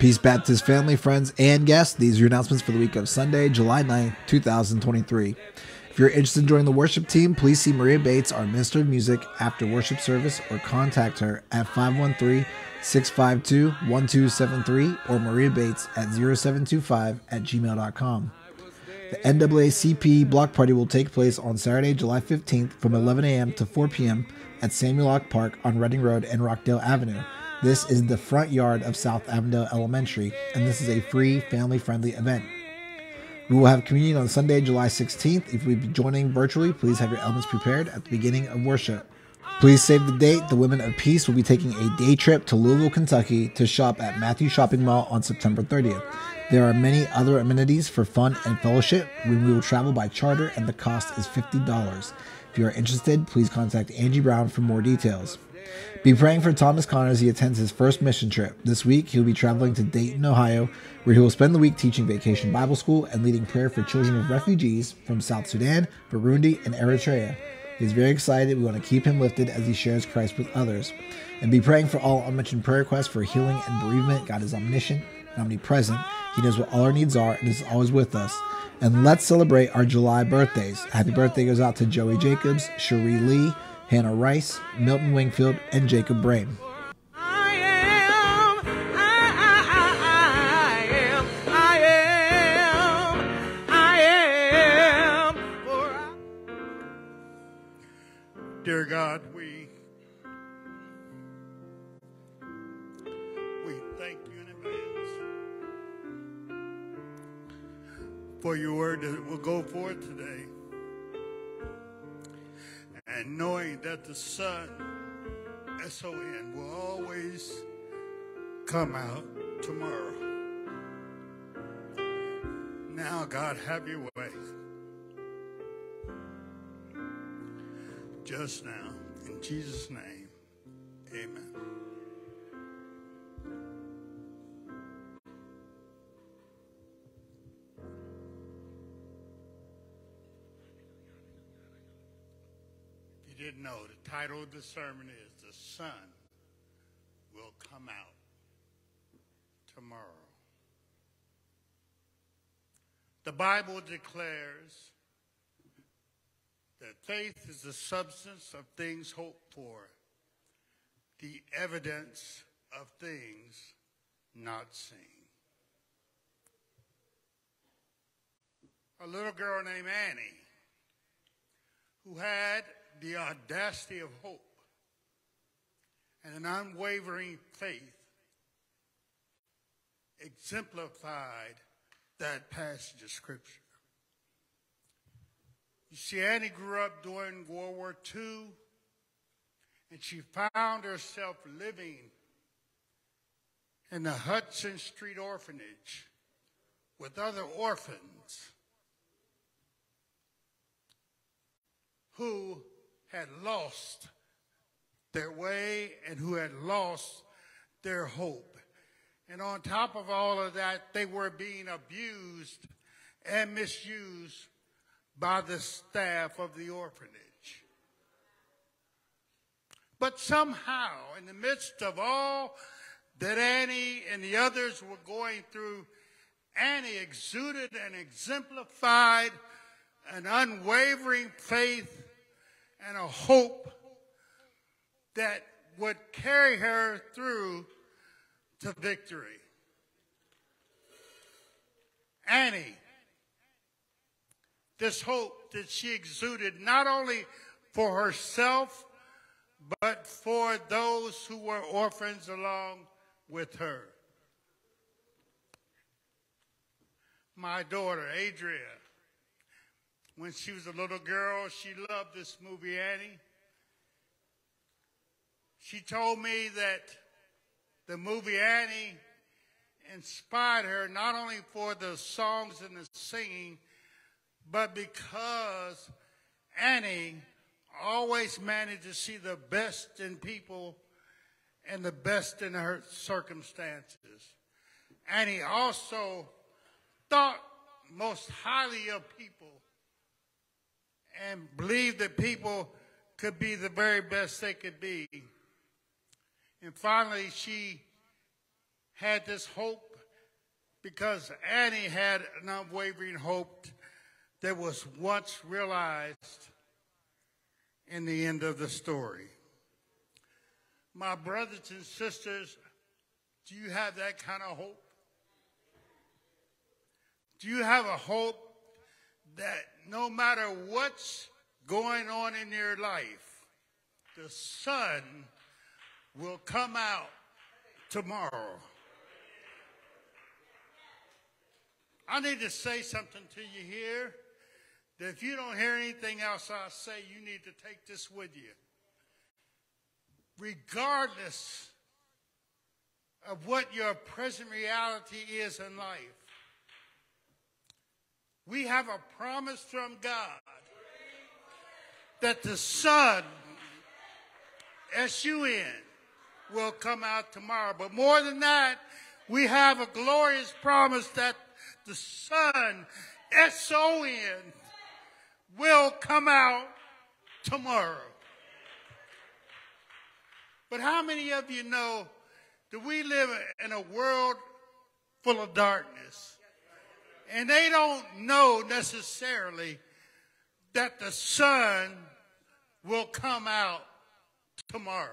Peace Baptist family, friends, and guests. These are your announcements for the week of Sunday, July 9th, 2023. If you're interested in joining the worship team, please see Maria Bates, our Minister of Music, after worship service or contact her at 513 652 1273 or Maria Bates at 0725 at gmail.com. The NAACP block party will take place on Saturday, July 15th from 11 a.m. to 4 p.m. at Samuel Lock Park on Reading Road and Rockdale Avenue. This is the front yard of South Avondale Elementary, and this is a free, family friendly event. We will have communion on Sunday, July 16th. If you'll be joining virtually, please have your elements prepared at the beginning of worship. Please save the date. The Women of Peace will be taking a day trip to Louisville, Kentucky to shop at Matthew Shopping Mall on September 30th. There are many other amenities for fun and fellowship we will travel by charter, and the cost is $50. If you are interested, please contact Angie Brown for more details. Be praying for Thomas Connor as he attends his first mission trip. This week, he'll be traveling to Dayton, Ohio, where he will spend the week teaching vacation Bible school and leading prayer for children of refugees from South Sudan, Burundi, and Eritrea. He's very excited. We want to keep him lifted as he shares Christ with others. And be praying for all unmentioned prayer requests for healing and bereavement. God is omniscient and omnipresent. He knows what all our needs are and is always with us. And let's celebrate our July birthdays. Happy birthday goes out to Joey Jacobs, Cherie Lee, Hannah Rice, Milton Wingfield, and Jacob Brain. I am, I am, I am, I am. Dear God, we we thank you in advance for your word that will go forth today. And knowing that the sun, S-O-N, will always come out tomorrow. Now, God, have your way. just now. In Jesus' name, title of the sermon is The Son Will Come Out Tomorrow. The Bible declares that faith is the substance of things hoped for, the evidence of things not seen. A little girl named Annie, who had the audacity of hope and an unwavering faith, exemplified that passage of Scripture. You see, Annie grew up during World War II, and she found herself living in the Hudson Street Orphanage with other orphans who had lost their way and who had lost their hope. And on top of all of that, they were being abused and misused by the staff of the orphanage. But somehow, in the midst of all that Annie and the others were going through, Annie exuded and exemplified an unwavering faith and a hope that would carry her through to victory. Annie this hope that she exuded not only for herself, but for those who were orphans along with her. My daughter, Adria, when she was a little girl, she loved this movie, Annie. She told me that the movie Annie inspired her not only for the songs and the singing, but because Annie always managed to see the best in people and the best in her circumstances. Annie also thought most highly of people and believed that people could be the very best they could be. And finally, she had this hope because Annie had an unwavering hope that was once realized in the end of the story. My brothers and sisters, do you have that kind of hope? Do you have a hope that no matter what's going on in your life, the sun will come out tomorrow? I need to say something to you here that if you don't hear anything else I say, you need to take this with you. Regardless of what your present reality is in life, we have a promise from God that the sun, S-U-N, will come out tomorrow. But more than that, we have a glorious promise that the sun, S-O-N, will come out tomorrow. But how many of you know that we live in a world full of darkness? And they don't know necessarily that the sun will come out tomorrow.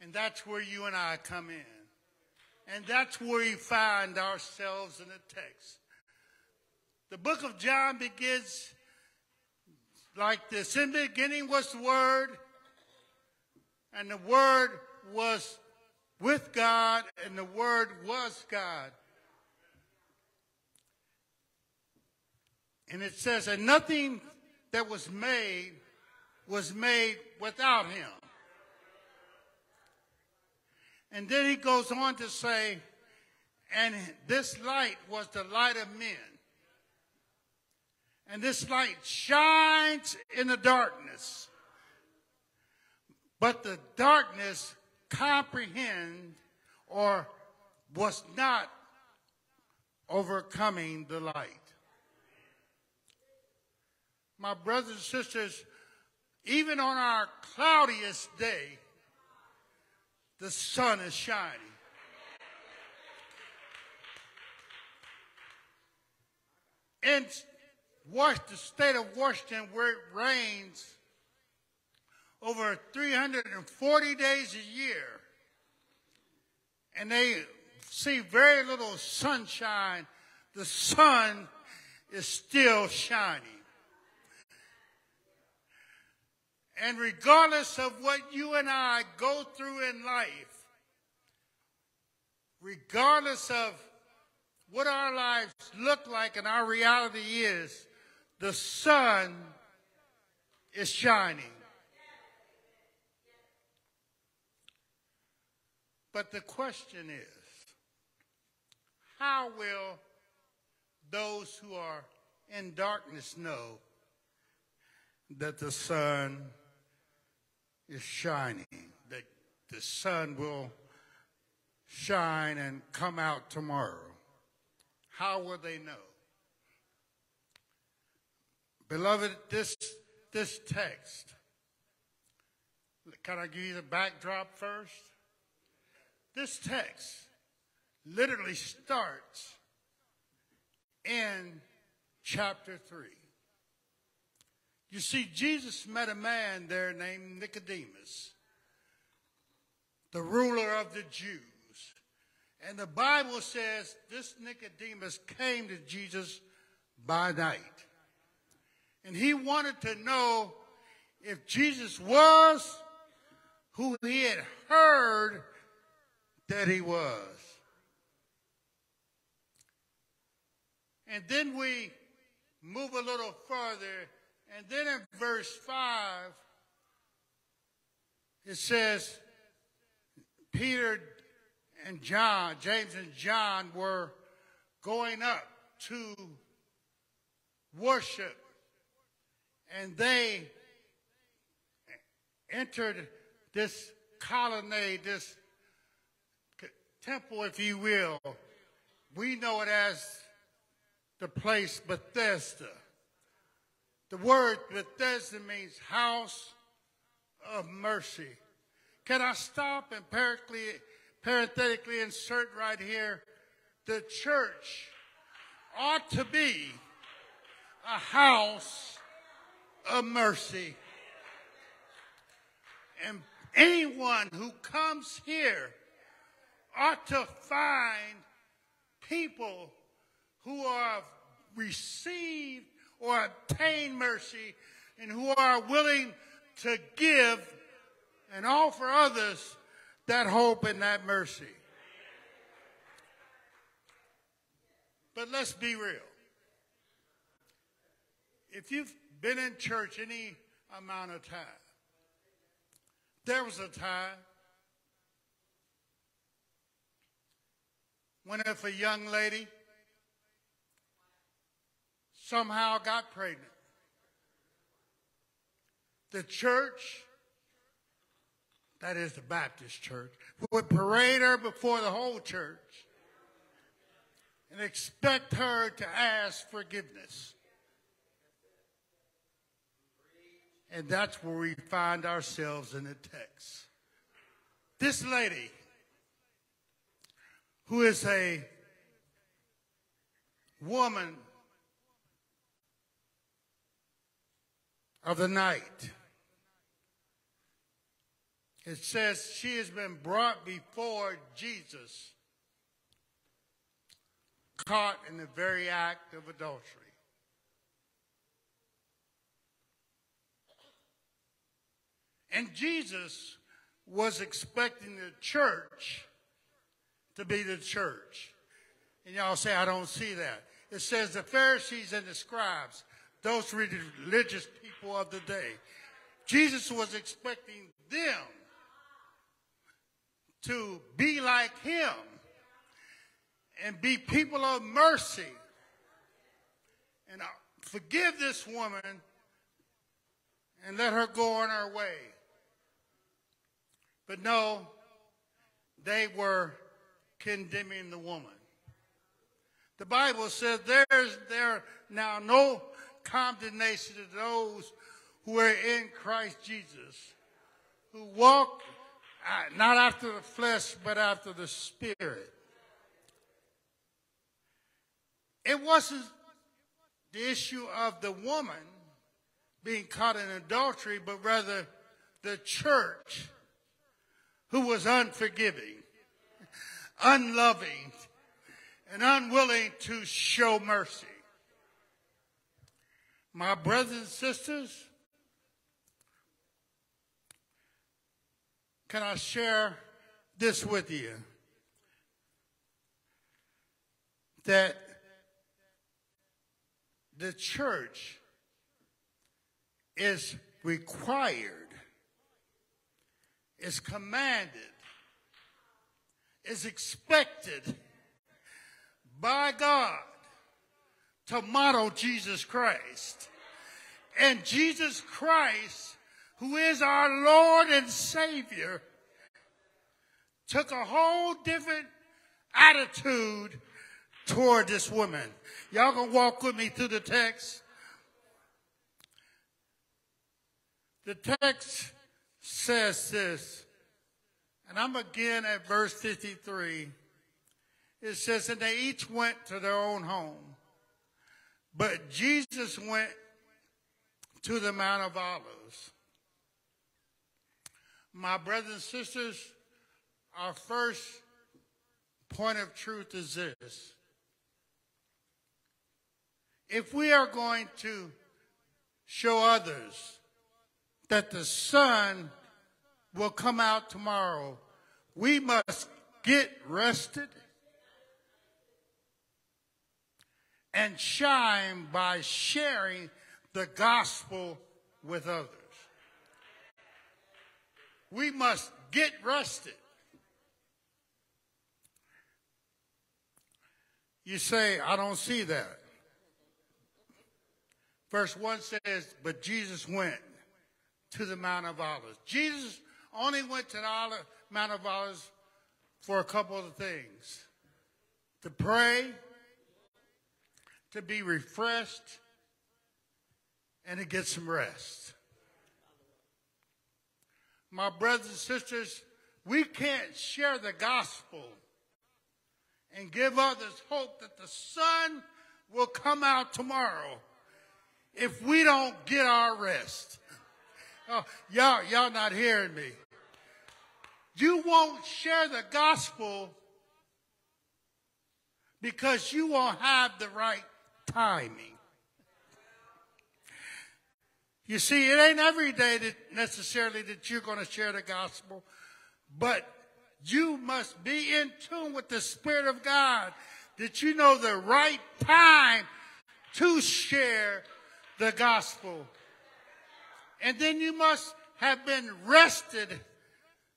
And that's where you and I come in. And that's where we find ourselves in the text. The book of John begins like this. In the beginning was the Word, and the Word was with God, and the Word was God. And it says, and nothing that was made was made without him. And then he goes on to say, and this light was the light of men. And this light shines in the darkness. But the darkness comprehend or was not overcoming the light. My brothers and sisters, even on our cloudiest day, the sun is shining. In the state of Washington, where it rains over 340 days a year, and they see very little sunshine, the sun is still shining. And regardless of what you and I go through in life, regardless of what our lives look like and our reality is, the sun is shining. But the question is, how will those who are in darkness know that the sun is shining, that the sun will shine and come out tomorrow. How will they know? Beloved, this, this text, can I give you the backdrop first? This text literally starts in chapter 3. You see, Jesus met a man there named Nicodemus, the ruler of the Jews. And the Bible says this Nicodemus came to Jesus by night. And he wanted to know if Jesus was who he had heard that he was. And then we move a little further and then in verse 5, it says, Peter and John, James and John were going up to worship. And they entered this colonnade, this temple, if you will. We know it as the place Bethesda. The word Bethesda means house of mercy. Can I stop and parenthetically insert right here the church ought to be a house of mercy. And anyone who comes here ought to find people who have received or obtained mercy and who are willing to give and offer others that hope and that mercy. But let's be real. If you've been in church any amount of time, there was a time when if a young lady somehow got pregnant, the church, that is the Baptist church, would parade her before the whole church and expect her to ask forgiveness. And that's where we find ourselves in the text. This lady, who is a woman of the night, it says she has been brought before Jesus, caught in the very act of adultery. And Jesus was expecting the church to be the church. And y'all say, I don't see that. It says the Pharisees and the scribes, those religious people of the day, Jesus was expecting them to be like him and be people of mercy and uh, forgive this woman and let her go on her way. But no, they were condemning the woman. The Bible says there's there now no condemnation to those who are in Christ Jesus, who walk uh, not after the flesh, but after the spirit. It wasn't the issue of the woman being caught in adultery, but rather the church who was unforgiving, unloving, and unwilling to show mercy. My brothers and sisters, can I share this with you? That the church is required, is commanded, is expected by God to model Jesus Christ. And Jesus Christ, who is our Lord and Savior, took a whole different attitude toward this woman. Y'all gonna walk with me through the text? The text says this, and I'm again at verse 53. It says, and they each went to their own home. But Jesus went to the Mount of Olives. My brothers and sisters, our first point of truth is this. If we are going to show others that the sun will come out tomorrow, we must get rested and shine by sharing the gospel with others. We must get rested. You say, I don't see that. Verse 1 says, But Jesus went to the Mount of Olives. Jesus only went to the Mount of Olives for a couple of things to pray, to be refreshed, and to get some rest. My brothers and sisters, we can't share the gospel and give others hope that the sun will come out tomorrow if we don't get our rest. Oh, y'all, y'all not hearing me. You won't share the gospel because you won't have the right timing. You see, it ain't every day that necessarily that you're going to share the gospel, but you must be in tune with the Spirit of God that you know the right time to share the gospel. And then you must have been rested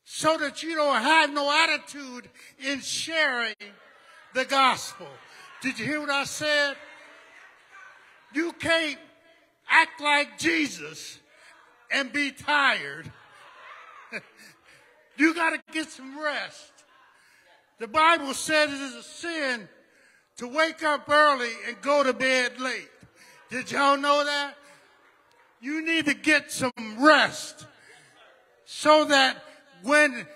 so that you don't have no attitude in sharing the gospel. Did you hear what I said? You can't act like Jesus and be tired. you got to get some rest. The Bible says it is a sin to wake up early and go to bed late. Did y'all know that? You need to get some rest so that when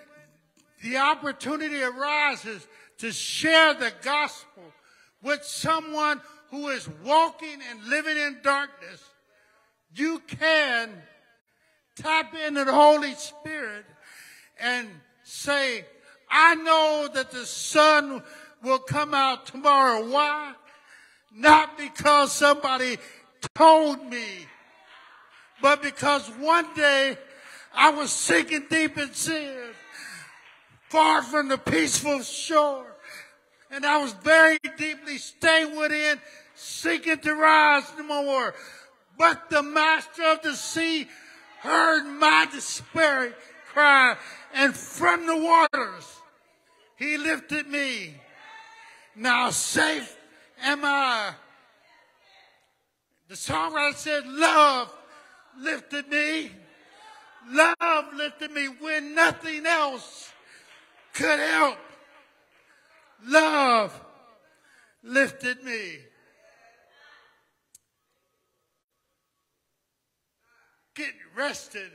the opportunity arises to share the gospel with someone who is walking and living in darkness, you can tap into the Holy Spirit and say, I know that the sun will come out tomorrow. Why? Not because somebody told me, but because one day I was sinking deep in sin, far from the peaceful shore. And I was very deeply staying within, seeking to rise no more. But the master of the sea heard my despairing cry, and from the waters he lifted me. Now safe am I. The songwriter said, Love lifted me. Love lifted me when nothing else could help. Love lifted me. Get rested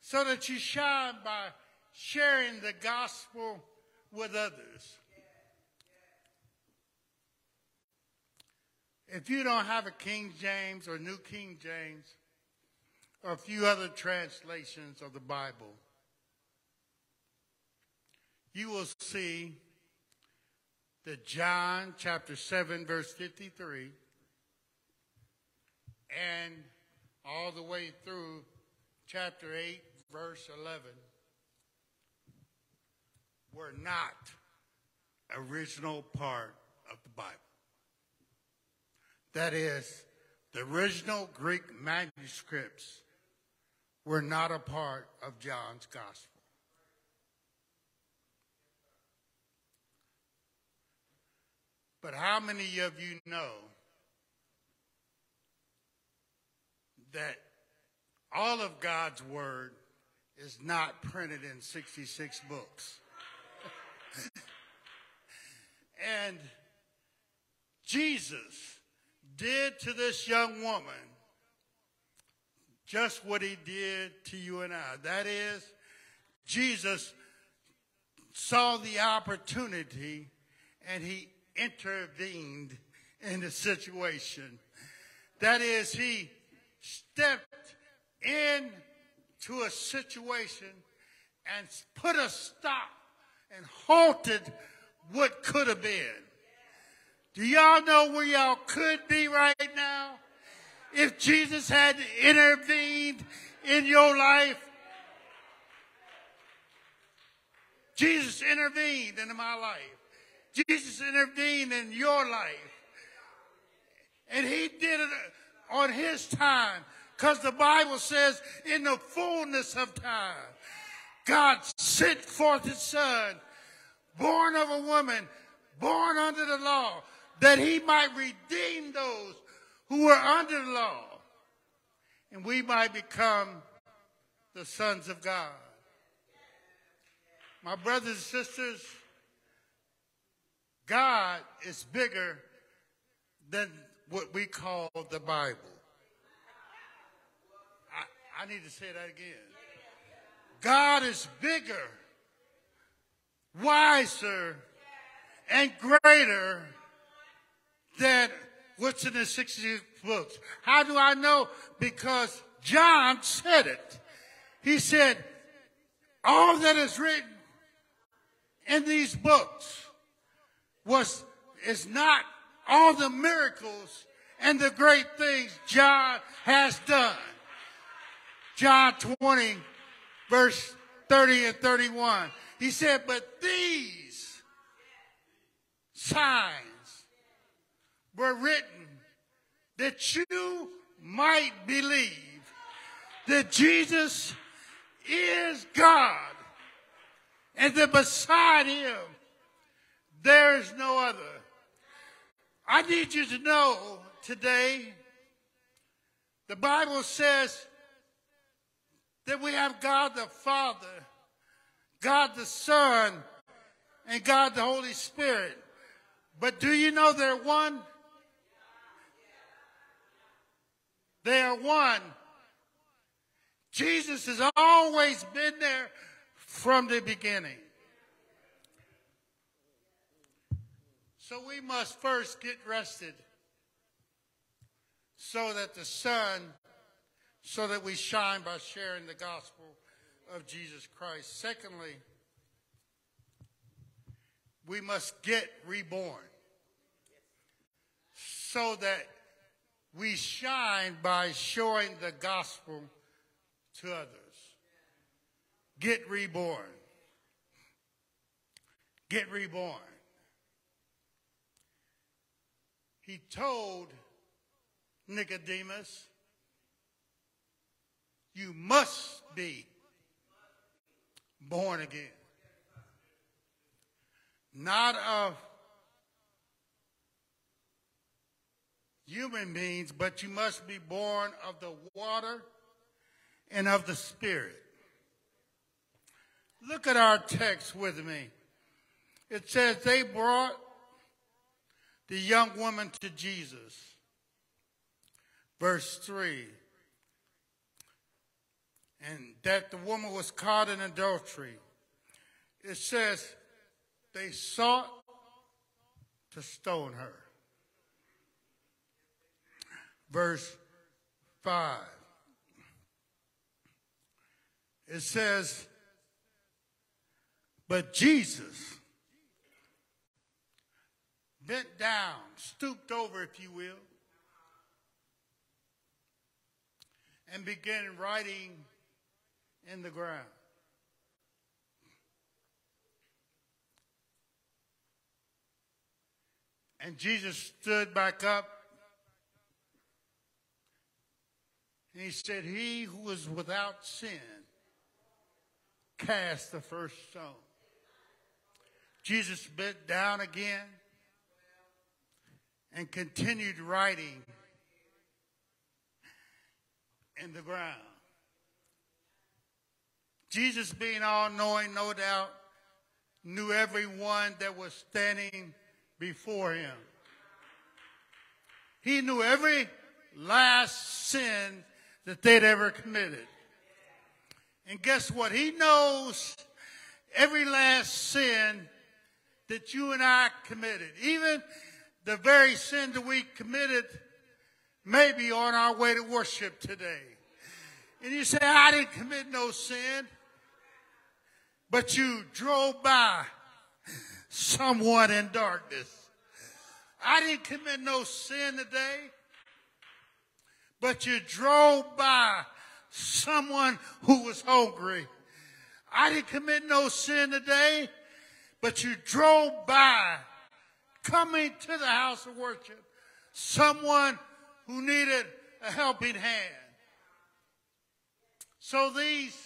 so that you shine by sharing the gospel with others. If you don't have a King James or New King James a few other translations of the Bible, you will see that John chapter 7 verse 53 and all the way through chapter 8 verse 11 were not original part of the Bible. That is, the original Greek manuscripts were not a part of John's gospel. But how many of you know that all of God's word is not printed in 66 books? and Jesus did to this young woman just what he did to you and I. That is, Jesus saw the opportunity and he intervened in the situation. That is, he stepped into a situation and put a stop and halted what could have been. Do y'all know where y'all could be right now? If Jesus had intervened in your life, Jesus intervened in my life. Jesus intervened in your life. And he did it on his time because the Bible says in the fullness of time, God sent forth his son, born of a woman, born under the law, that he might redeem those who were under the law, and we might become the sons of God. My brothers and sisters, God is bigger than what we call the Bible. I, I need to say that again. God is bigger wiser and greater than what's in the 66 books. How do I know? Because John said it. He said, all that is written in these books was is not all the miracles and the great things John has done. John 20, verse 30 and 31. He said, but these signs were written that you might believe that Jesus is God and that beside him there is no other. I need you to know today the Bible says that we have God the Father, God the Son, and God the Holy Spirit. But do you know they're one? They are one. Jesus has always been there from the beginning. So we must first get rested so that the sun, so that we shine by sharing the gospel of Jesus Christ. Secondly, we must get reborn so that we shine by showing the gospel to others. Get reborn. Get reborn. He told Nicodemus, You must be born again. Not of human beings, but you must be born of the water and of the Spirit. Look at our text with me. It says they brought the young woman to Jesus. Verse 3. And that the woman was caught in adultery. It says they sought to stone her. Verse 5. It says, but Jesus bent down, stooped over, if you will, and began writing in the ground. And Jesus stood back up and he said, He who is without sin cast the first stone. Jesus bent down again and continued writing in the ground. Jesus, being all knowing, no doubt, knew everyone that was standing before him. He knew every last sin that they'd ever committed. And guess what? He knows every last sin that you and I committed. Even the very sin that we committed may be on our way to worship today. And you say, I didn't commit no sin. But you drove by someone in darkness. I didn't commit no sin today. But you drove by someone who was hungry. I didn't commit no sin today, but you drove by coming to the house of worship someone who needed a helping hand. So these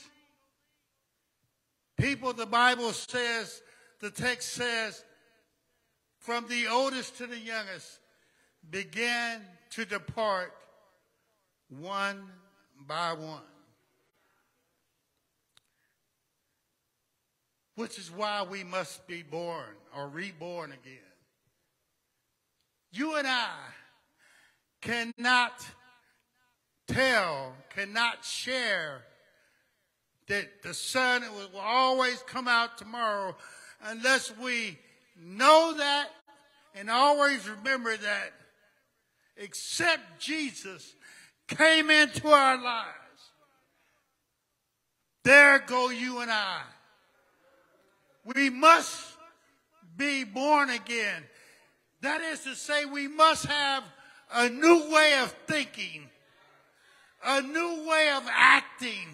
people, the Bible says, the text says, from the oldest to the youngest, began to depart one by one. Which is why we must be born or reborn again. You and I cannot tell, cannot share that the sun will always come out tomorrow unless we know that and always remember that except Jesus came into our lives, there go you and I. We must be born again. That is to say, we must have a new way of thinking, a new way of acting,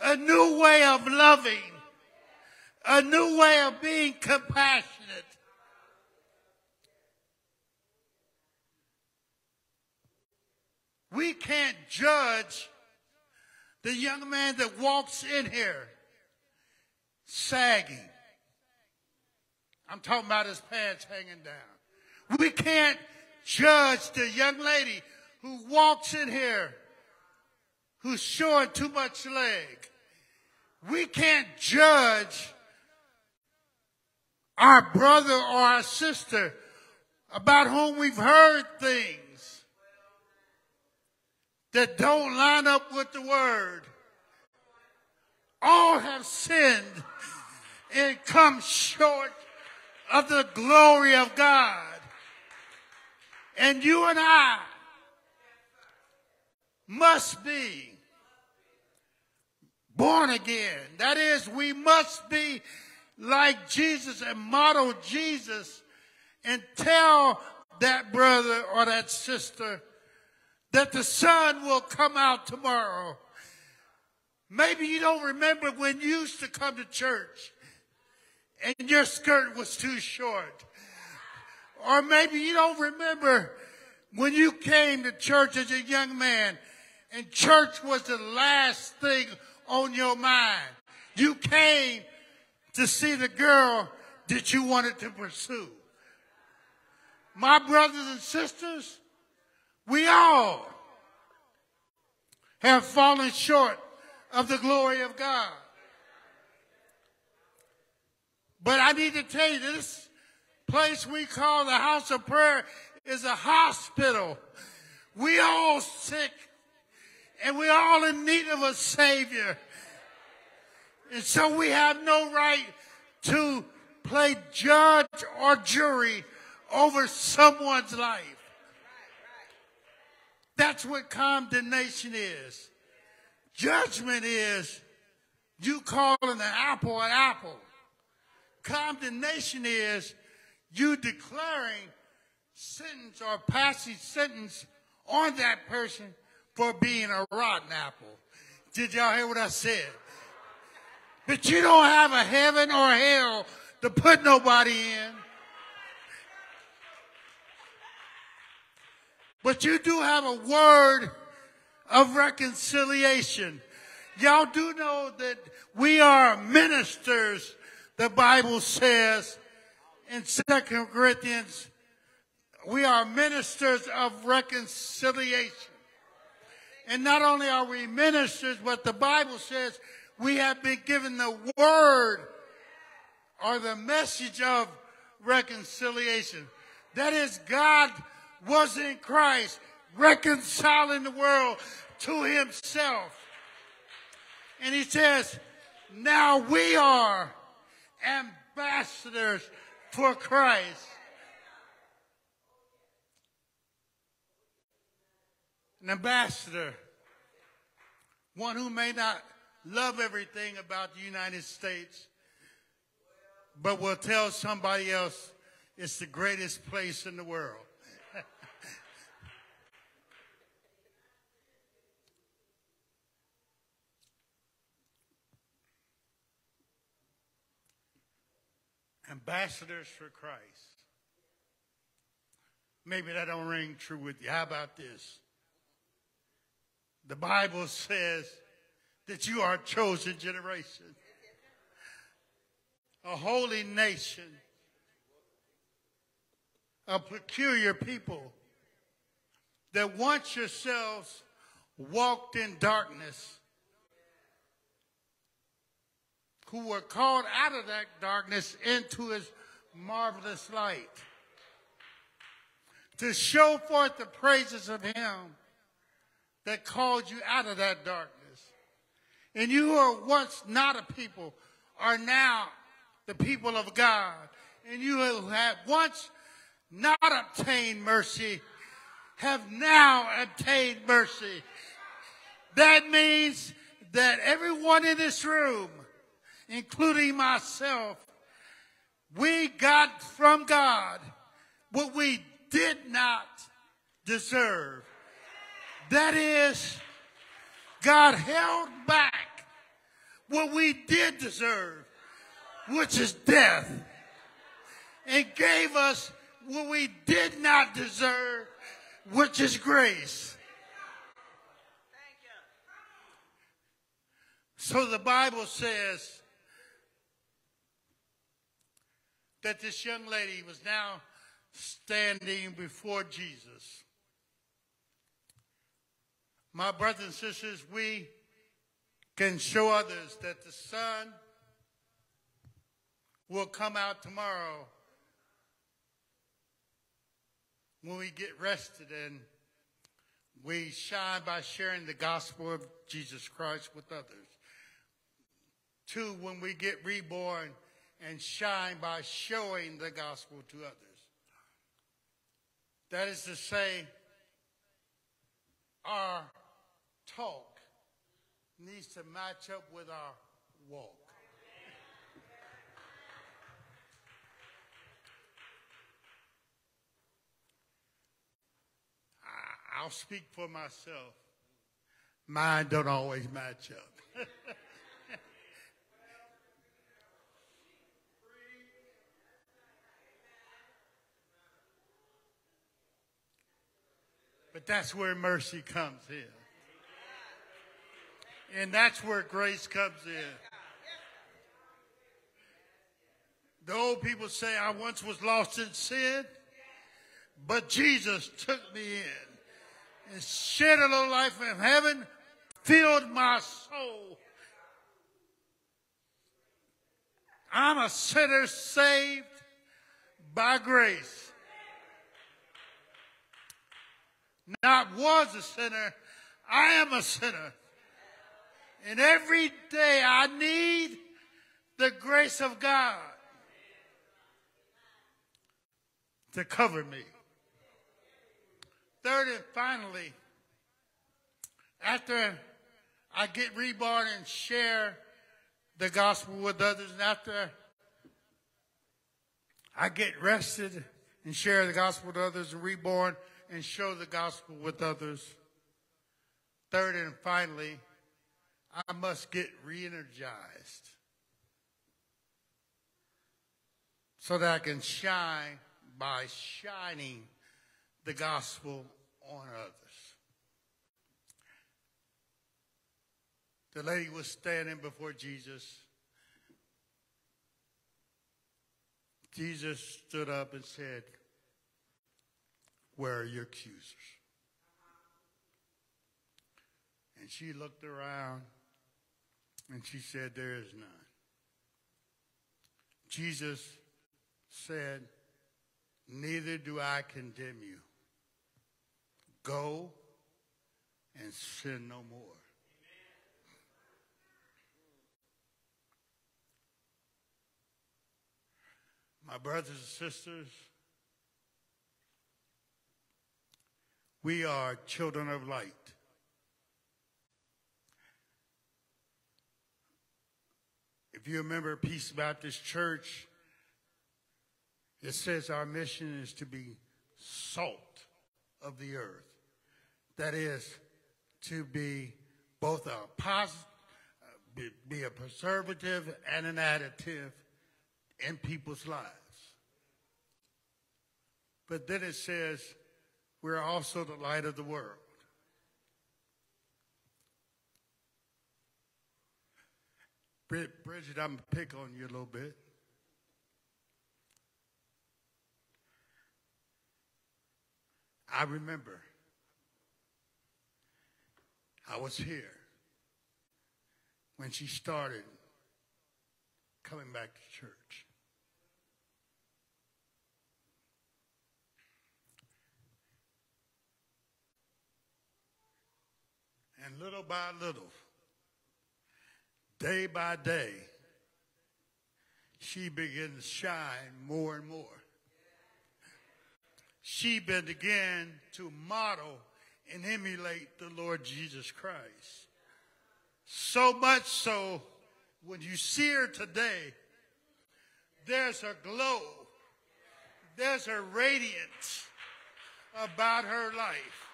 a new way of loving, a new way of being compassionate. We can't judge the young man that walks in here sagging. I'm talking about his pants hanging down. We can't judge the young lady who walks in here who's showing too much leg. We can't judge our brother or our sister about whom we've heard things that don't line up with the word. All have sinned and come short of the glory of God. And you and I must be born again. That is, we must be like Jesus and model Jesus and tell that brother or that sister that the sun will come out tomorrow. Maybe you don't remember when you used to come to church and your skirt was too short. Or maybe you don't remember when you came to church as a young man and church was the last thing on your mind. You came to see the girl that you wanted to pursue. My brothers and sisters, we all have fallen short of the glory of God. But I need to tell you, this place we call the house of prayer is a hospital. We all sick and we're all in need of a savior. And so we have no right to play judge or jury over someone's life. That's what condemnation is. Judgment is you calling an apple an apple. Condemnation is you declaring sentence or passage sentence on that person for being a rotten apple. Did y'all hear what I said? But you don't have a heaven or hell to put nobody in. But you do have a word of reconciliation. Y'all do know that we are ministers, the Bible says in Second Corinthians, we are ministers of reconciliation. And not only are we ministers, but the Bible says we have been given the word or the message of reconciliation. That is, God was in Christ reconciling the world to himself. And he says, now we are ambassadors for Christ. An ambassador, one who may not love everything about the United States, but will tell somebody else it's the greatest place in the world. Ambassadors for Christ. Maybe that don't ring true with you. How about this? The Bible says that you are a chosen generation, a holy nation, a peculiar people that once yourselves walked in darkness, who were called out of that darkness into his marvelous light. To show forth the praises of him that called you out of that darkness. And you who were once not a people are now the people of God, and you who have once not obtained mercy have now obtained mercy. That means that everyone in this room, including myself, we got from God what we did not deserve. That is, God held back what we did deserve, which is death, and gave us what we did not deserve, which is grace. So the Bible says that this young lady was now standing before Jesus. My brothers and sisters, we can show others that the sun will come out tomorrow when we get rested and we shine by sharing the gospel of Jesus Christ with others. Two, when we get reborn and shine by showing the gospel to others. That is to say, our talk needs to match up with our walk. I'll speak for myself. Mine don't always match up. But that's where mercy comes in. And that's where grace comes in. The old people say, I once was lost in sin, but Jesus took me in and shed a little life from heaven, filled my soul. I'm a sinner saved by grace. Not was a sinner. I am a sinner. And every day I need the grace of God to cover me. Third and finally, after I get reborn and share the gospel with others, and after I get rested and share the gospel with others and reborn, and show the gospel with others. Third and finally, I must get re energized so that I can shine by shining the gospel on others. The lady was standing before Jesus. Jesus stood up and said, where are your accusers? And she looked around and she said, There is none. Jesus said, Neither do I condemn you. Go and sin no more. My brothers and sisters, We are children of light. If you remember Peace Baptist Church, it says our mission is to be salt of the earth. That is, to be both a positive, be, a preservative and an additive in people's lives. But then it says, we're also the light of the world. Bridget, I'm going to pick on you a little bit. I remember I was here when she started coming back to church. And little by little, day by day, she began to shine more and more. She began to model and emulate the Lord Jesus Christ. So much so, when you see her today, there's a glow, there's a radiance about her life.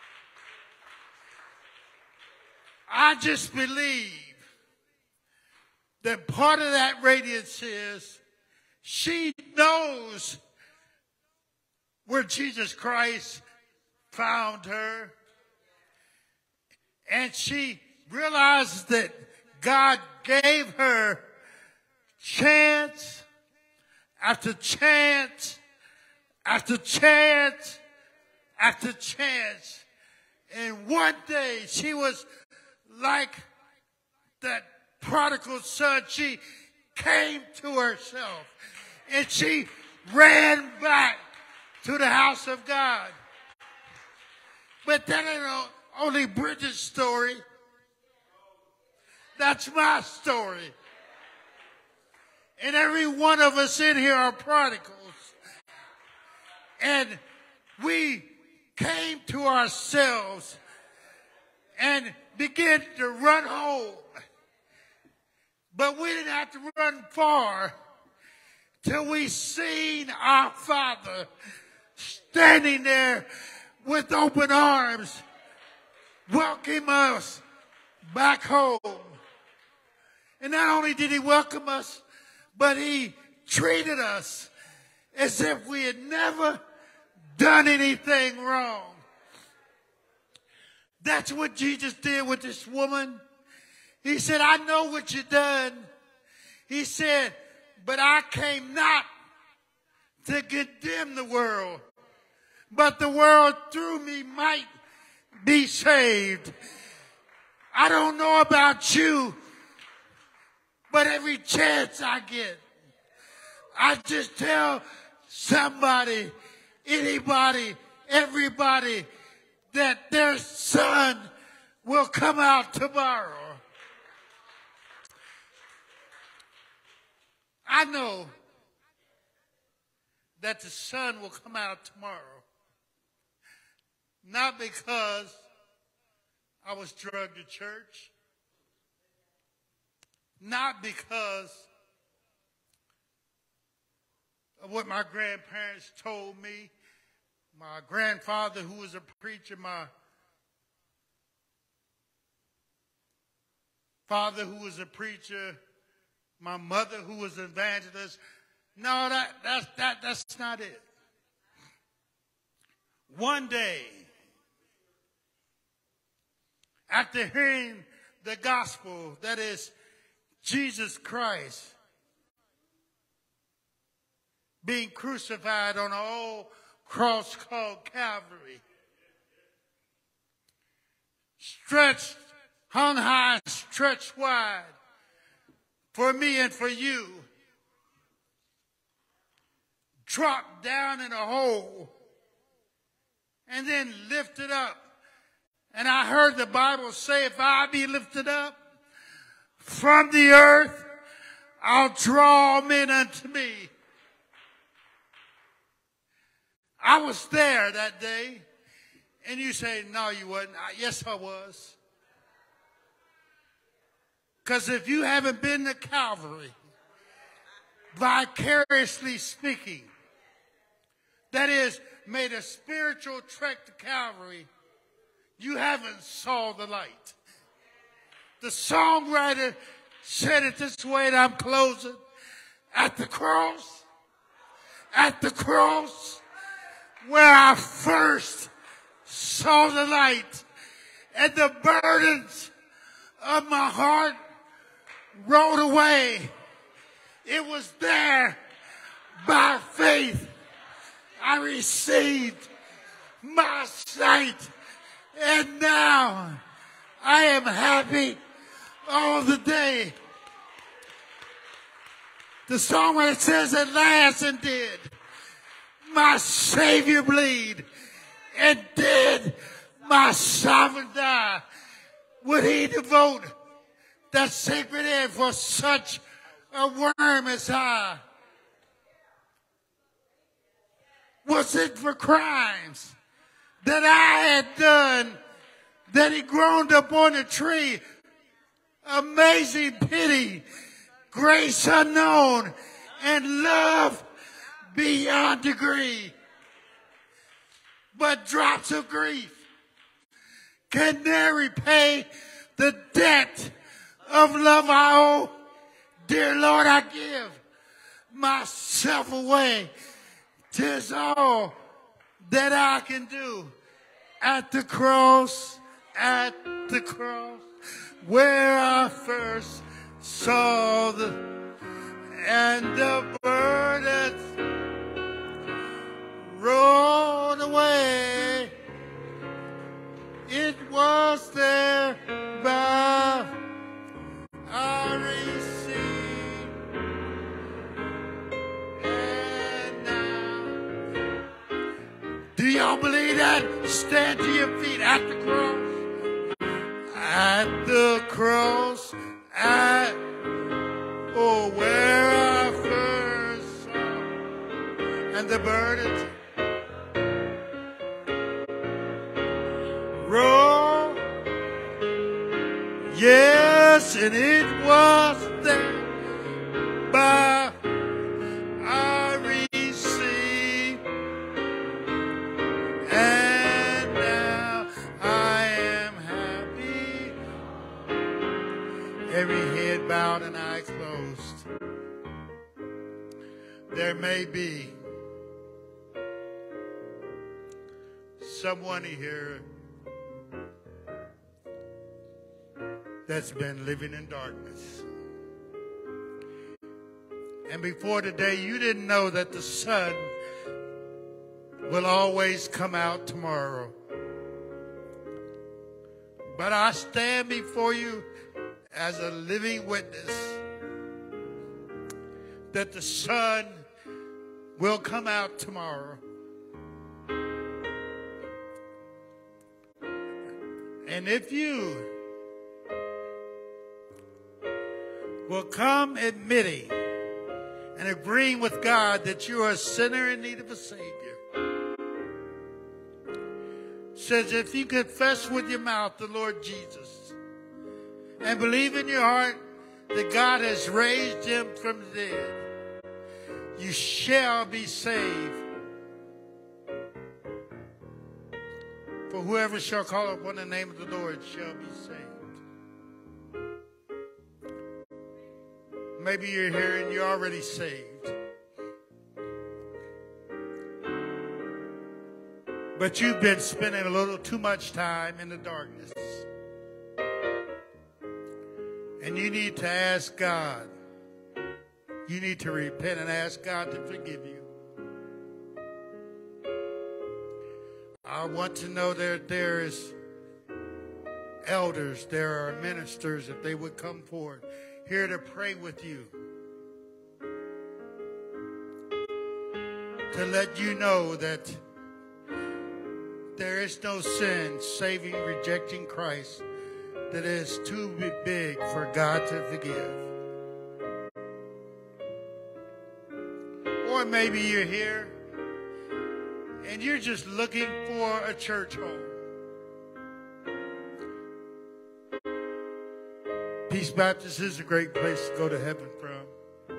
I just believe that part of that radiance is she knows where Jesus Christ found her. And she realizes that God gave her chance after chance after chance after chance. And one day she was like that prodigal son. She came to herself and she ran back to the house of God. But that ain't only Bridget's story. That's my story. And every one of us in here are prodigals. And we came to ourselves and began to run home. But we didn't have to run far till we seen our Father standing there with open arms, welcome us back home. And not only did he welcome us, but he treated us as if we had never done anything wrong. That's what Jesus did with this woman. He said, I know what you've done. He said, but I came not to condemn the world, but the world through me might be saved. I don't know about you, but every chance I get, I just tell somebody, anybody, everybody that their son will come out tomorrow. I know that the sun will come out tomorrow. Not because I was drugged to church. Not because of what my grandparents told me. My grandfather, who was a preacher, my father, who was a preacher, my mother, who was an evangelist. No, that, that's, that, that's not it. One day, after hearing the gospel, that is Jesus Christ being crucified on an old cross called Calvary, stretched, hung high, stretched wide for me and for you, dropped down in a hole and then lifted up. And I heard the Bible say, if I be lifted up from the earth, I'll draw men unto me. I was there that day. And you say, no, you wasn't. yes, I was. Because if you haven't been to Calvary, vicariously speaking, that is, made a spiritual trek to Calvary, you haven't saw the light. The songwriter said it this way, and I'm closing. At the cross, at the cross, where I first saw the light, and the burdens of my heart rolled away. It was there by faith. I received my sight and now I am happy all the day. The song where it says, at last and did my Savior bleed? And did my sovereign die? Would he devote that sacred air for such a worm as I? Was it for crimes that I had done that he groaned upon a tree? Amazing pity, grace unknown, and love beyond degree. But drops of grief can never repay the debt of love I owe. Dear Lord, I give myself away. Tis all that I can do at the cross, at the cross, where I first saw the and the burdens rolled away. It was there by I received. And now, do y'all believe that? Stand to your feet at the cross. At the cross, at oh, where I first saw, and the burdens and it was there by I received, and now I am happy. Every head bowed and eyes closed. There may be someone here that's been living in darkness. And before today, you didn't know that the sun will always come out tomorrow. But I stand before you as a living witness that the sun will come out tomorrow. And if you will come admitting and agreeing with God that you are a sinner in need of a Savior. Says if you confess with your mouth the Lord Jesus and believe in your heart that God has raised him from the dead, you shall be saved. For whoever shall call upon the name of the Lord shall be saved. Maybe you're here and you're already saved. But you've been spending a little too much time in the darkness. And you need to ask God. You need to repent and ask God to forgive you. I want to know that there is elders, there are ministers, if they would come forward here to pray with you. To let you know that there is no sin saving, rejecting Christ that is too big for God to forgive. Or maybe you're here and you're just looking for a church home. Peace Baptist is a great place to go to heaven from.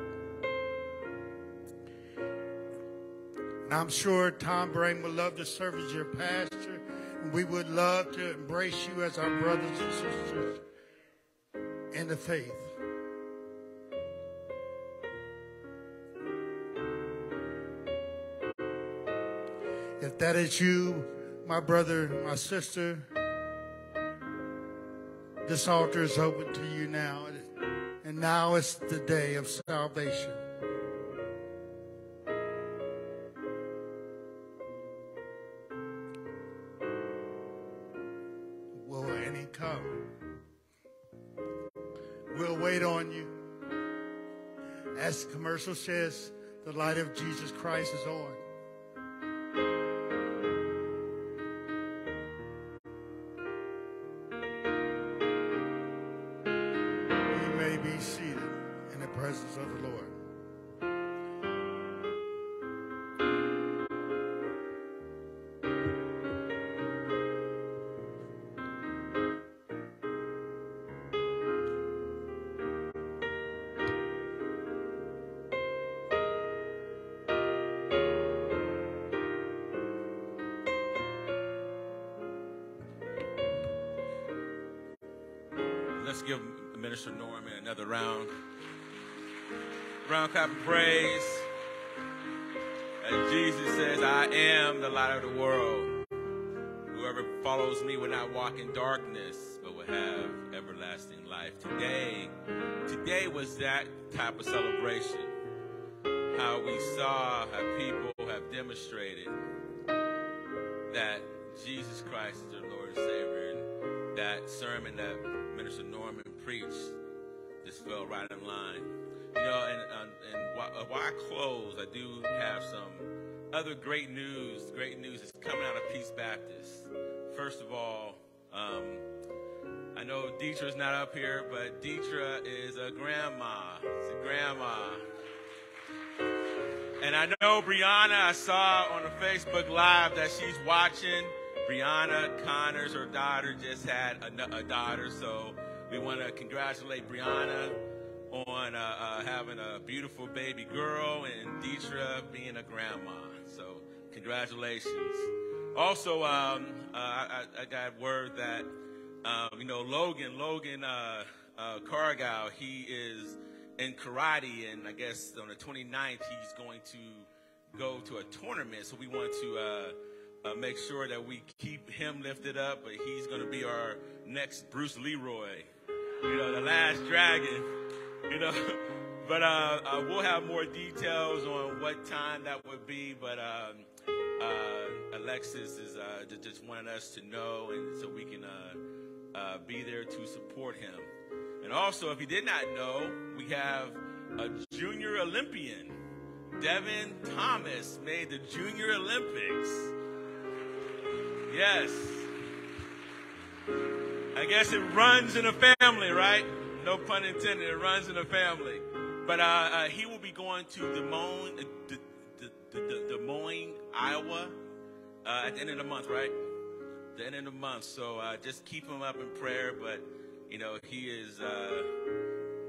And I'm sure Tom Brain would love to serve as your pastor. And we would love to embrace you as our brothers and sisters in the faith. If that is you, my brother, my sister, this altar is open to you now. And now is the day of salvation. Will any come? We'll wait on you. As the commercial says, the light of Jesus Christ is on. Coming out of Peace Baptist. First of all, um, I know Deetra's not up here, but Deetra is a grandma. It's a grandma. And I know Brianna, I saw on a Facebook Live that she's watching. Brianna Connors, her daughter, just had a, a daughter, so we want to congratulate Brianna on uh, uh, having a beautiful baby girl and Deetra being a grandma. So, congratulations. Also, um, uh, I, I, got word that, um, you know, Logan, Logan uh, uh, Cargill, he is in karate, and I guess on the 29th, he's going to go to a tournament. So, we want to uh, uh, make sure that we keep him lifted up. But he's going to be our next Bruce Leroy, you know, the last dragon, you know. but we'll have more details on what time that would be. But um, uh, Alexis is uh, just wanting us to know, and so we can uh, be there to support him. And also, if you did not know, we have a junior Olympian. Devin Thomas made the Junior Olympics. Yes. I guess it runs in a family, right? No pun intended. It runs in a family. But uh, uh, he will be going to Des Moines, uh, Des, Des, Moines Iowa, uh, at the end of the month, right? The end of the month. So uh, just keep him up in prayer. But you know, he is uh,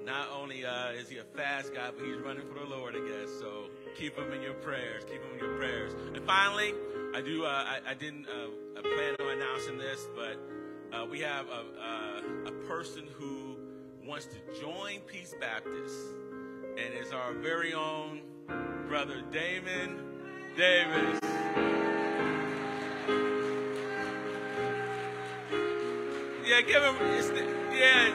not only is he a fast guy, but he's running for the Lord, I guess. So keep him in your prayers. Keep him in your prayers. And finally, I do. I, I, didn't I plan on announcing this, but uh, we have a, a, a, person who wants to join Peace Baptist, and it's our very own brother Damon Davis. Yeah, give him. Yeah,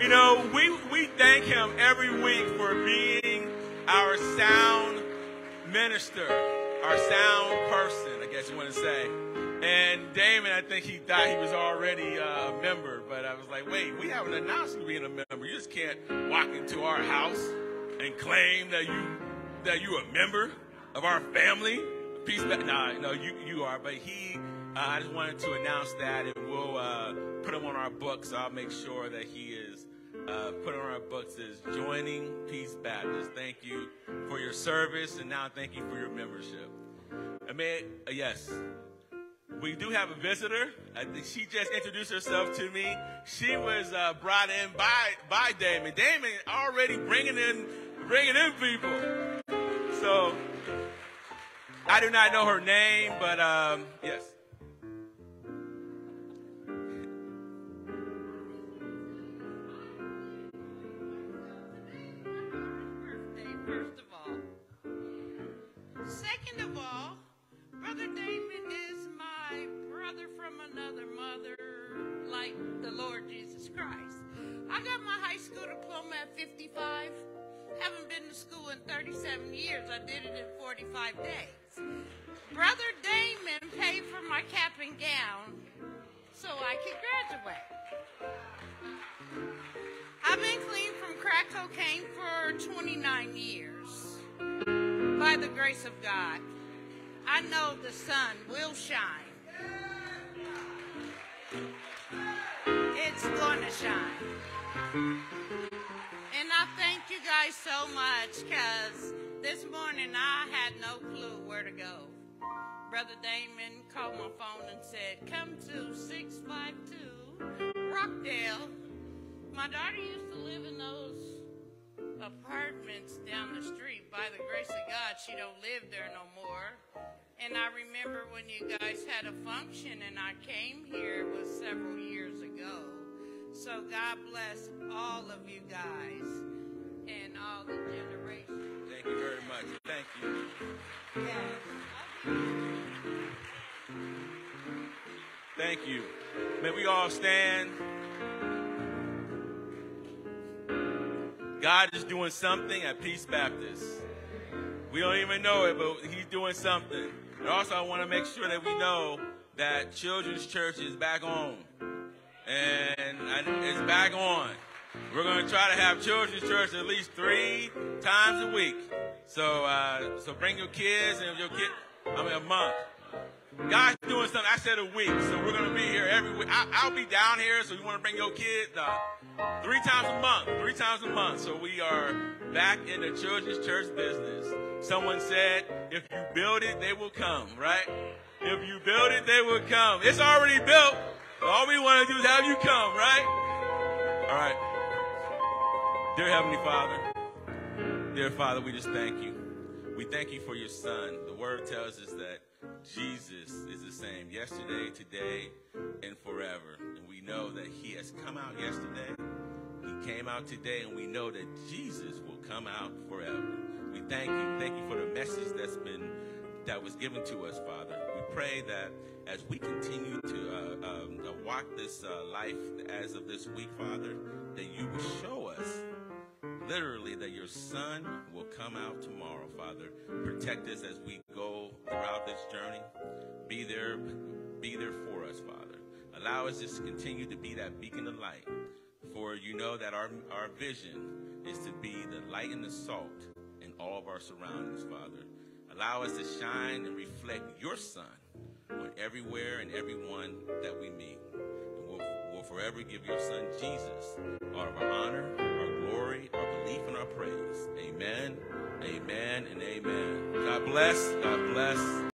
you know, we we thank him every week for being our sound minister, our sound person. I guess you want to say. And Damon, I think he thought he was already uh, a member, but I was like, wait, we haven't announced you being a member. You just can't walk into our house and claim that you that you're a member of our family. Peace, back. Nah, no, you you are. But he, uh, I just wanted to announce that, and we'll uh, put him on our books. I'll make sure that he is uh, put on our books as joining Peace Baptist. Thank you for your service, and now thank you for your membership. I mean, uh, yes we do have a visitor. I think she just introduced herself to me. She was uh, brought in by by Damon. Damon already bringing in bringing in people. So I do not know her name, but um, yes. Second of all, Brother is my brother from another mother, like the Lord Jesus Christ. I got my high school diploma at 55. Haven't been to school in 37 years. I did it in 45 days. Brother Damon paid for my cap and gown so I could graduate. I've been clean from crack cocaine for 29 years by the grace of God. I know the sun will shine. It's gonna shine. And I thank you guys so much because this morning I had no clue where to go. Brother Damon called my phone and said, Come to 652 Rockdale. My daughter used to live in those apartments down the street. By the grace of God, she don't live there no more. And I remember when you guys had a function and I came here, it was several years ago, So God bless all of you guys and all the generations. Thank you very much. Thank you. Yes. Thank you. May we all stand. God is doing something at Peace Baptist. We don't even know it, but He's doing something. And also, I want to make sure that we know that Children's Church is back on. And it's back on. We're going to try to have Children's Church at least three times a week. So, uh, so bring your kids and your kid. I mean, a month. God's doing something. I said a week, so we're going to be here every week. I, will be down here, so you want to bring your kids uh, three times a month. Three times a month. So we are back in the children's church business. Someone said, if you build it, they will come, right? If you build it, they will come. It's already built. All we want to do is have you come, right? All right. Dear Heavenly Father, dear Father, we just thank you. We thank you for your son. The word tells us that Jesus is the same yesterday, today, and forever. And we know that he has come out yesterday, he came out today, and we know that Jesus will come out forever. We thank you. Thank you for the message that's been that was given to us, Father. Pray that as we continue to uh, um, walk this uh, life as of this week, Father, that you will show us literally that your son will come out tomorrow, Father. Protect us as we go throughout this journey. Be there, be there for us, Father. Allow us just to continue to be that beacon of light. For you know that our, our vision is to be the light and the salt in all of our surroundings, Father. Allow us to shine and reflect your Son on everywhere and everyone that we meet. And we'll, we'll forever give your Son Jesus all of our honor, our glory, our belief, and our praise. Amen, amen, and amen. God bless. God bless.